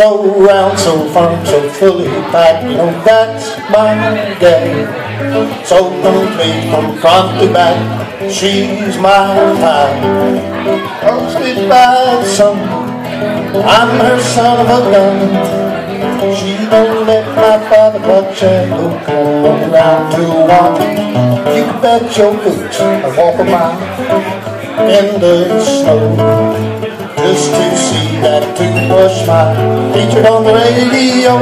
So round, so firm, so fully packed, you know that's my gal. So complete from front to back, she's my type. Hosted by some, I'm her son of a gun. She don't let my father o'clock shadow look around to one. You bet your boots I walk a mile in the snow just to see that toothbrush smile featured on the radio.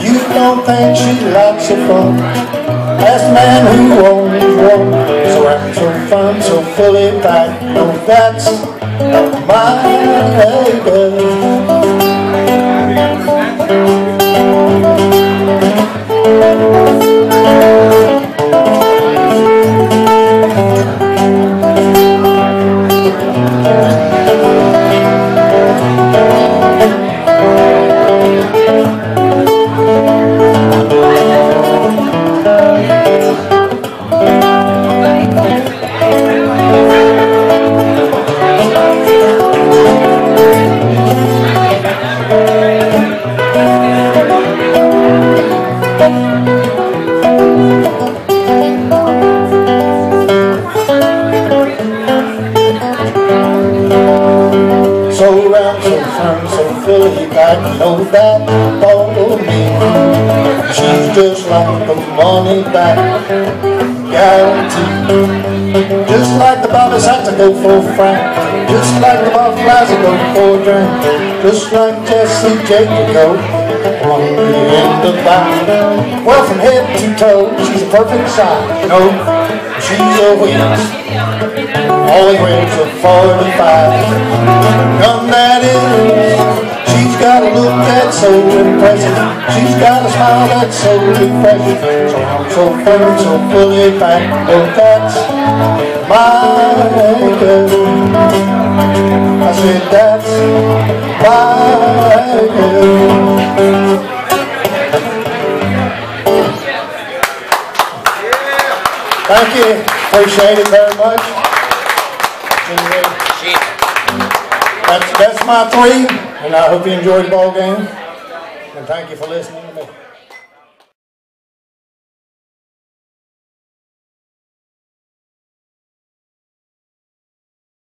You don't think she likes it? Ask the man who owns one. So I'm so fun, so fully packed. No, that's my baby. Packed, know that for me. She's just like the money back guarantee. Just like the Bobby's had to go for Frank. Just like the butterflies go for a drink. Just like Jessie J go the. Well, from head to toe, she's a perfect size. Know, she's a wheeze. Always wears a 45. None so impressive. She's got a smile that's so refreshing. So I'm so firm, so fully packed. Oh, that's my girl. I said that's my girl. Thank you. Appreciate it very much. That's, that's my three, and I hope you enjoyed the ball game. And thank you for listening to me.